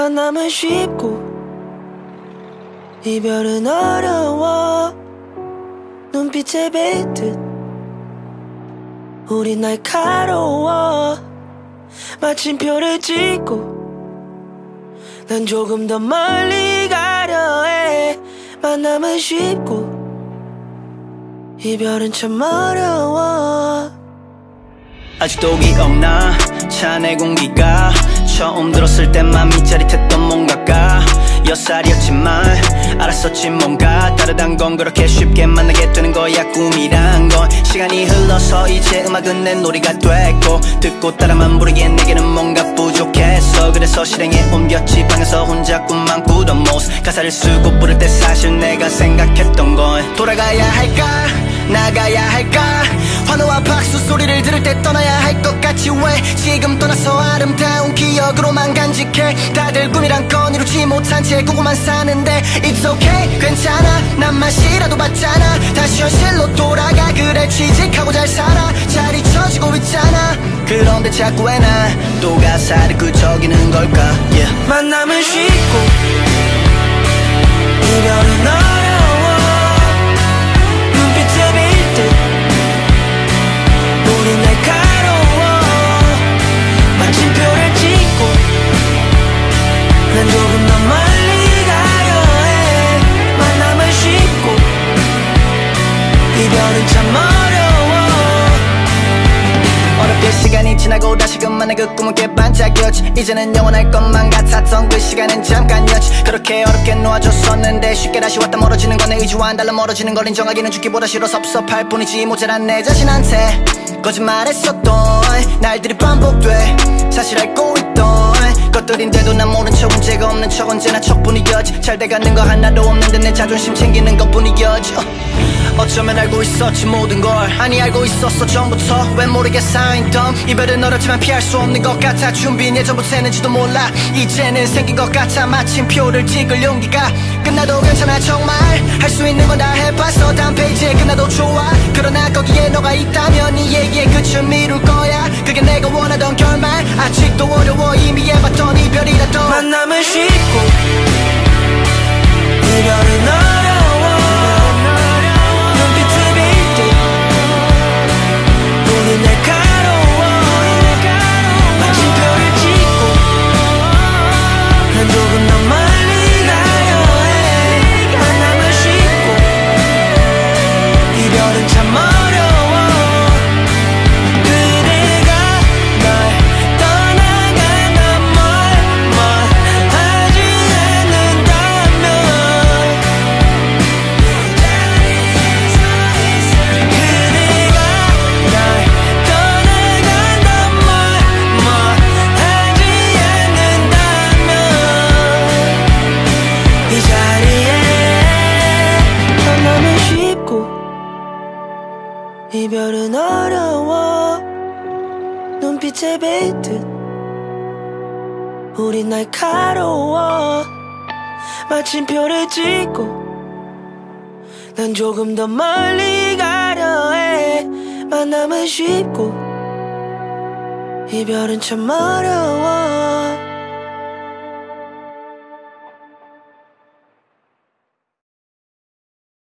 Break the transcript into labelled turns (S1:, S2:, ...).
S1: 만남은 쉽고 이별은 어려워. 눈빛에 뱉듯 우린 날카로워. 마침표를 찍고 난 조금 더 멀리 가려 해. 만남은 쉽고 이별은 참 어려워.
S2: 아직도 기억나? 차내 공기가 처음 들었을 때 맘이 짜릿했던 뭔가가 여살이었지만 알았었지 뭔가 다르단 건 그렇게 쉽게 만나게 되는 거야 꿈이란 건. 시간이 흘러서 이제 음악은 내 놀이가 됐고 듣고 따라만 부르기엔 내게는 뭔가 부족했어 그래서 실행에 옮겼지. 방에서 혼자 꿈만 꾸던 모습 가사를 쓰고 부를 때 사실 내가 생각했던 건 돌아가야 할까? 나가야 할까 박수 소리를 들을 때 떠나야 할 것 같지 왜? 지금 떠나서 아름다운 기억으로만 간직해. 다들 꿈이란 건 이루지 못한 채 꾸고만 사는데 It's okay 괜찮아. 난 맛이라도 봤잖아. 다시 현실로 돌아가. 그래 취직하고 잘 살아. 잘 잊혀지고 있잖아. 그런데 자꾸 왜난또 가사를 끄적이는 걸까? Yeah.
S1: 만남은 쉽고
S2: 지나고 다시금 만나 그 꿈은 꽤 반짝였지. 이제는 영원할 것만 같았던 그 시간은 잠깐이었지. 그렇게 어렵게 놓아줬었는데 쉽게 다시 왔다 멀어지는 건 내 의지와는 달라 멀어지는 걸 인정하기는 죽기보다 싫어 섭섭할 뿐이지. 모자란 내 자신한테 거짓말했었던 날들이 반복돼 사실 알고 있던 것들인데도 난 모른 척 문제가 없는 척 언제나 척뿐이었지. 잘 돼가는 거 하나도 없는데 내 자존심 챙기는 것뿐이었지. 어. 어쩌면 알고 있었지 모든 걸. 아니 알고 있었어 전부터. 왜 모르게 쌓인던 이별은 어렵지만 피할 수 없는 것 같아. 준비는 예전부터 했는지도 몰라. 이제는 생긴 것 같아. 마침 표를 찍을 용기가 끝나도 괜찮아. 정말 할 수 있는 건 다 해봤어. 다음 페이지에 끝나도 좋아. 그러나 거기에 너가 있다면 이 얘기의 끝을 미룰 거야. 그게 내가 원하던 결말. 아직도 어려워. 이미 해봤던 이별이라도.
S1: 만남은 쉽 이별은 어려워. 눈빛에 뱉듯 우린 날카로워. 마침표를 찍고 난 조금 더 멀리 가려 해. 만남은 쉽고 이별은 참 어려워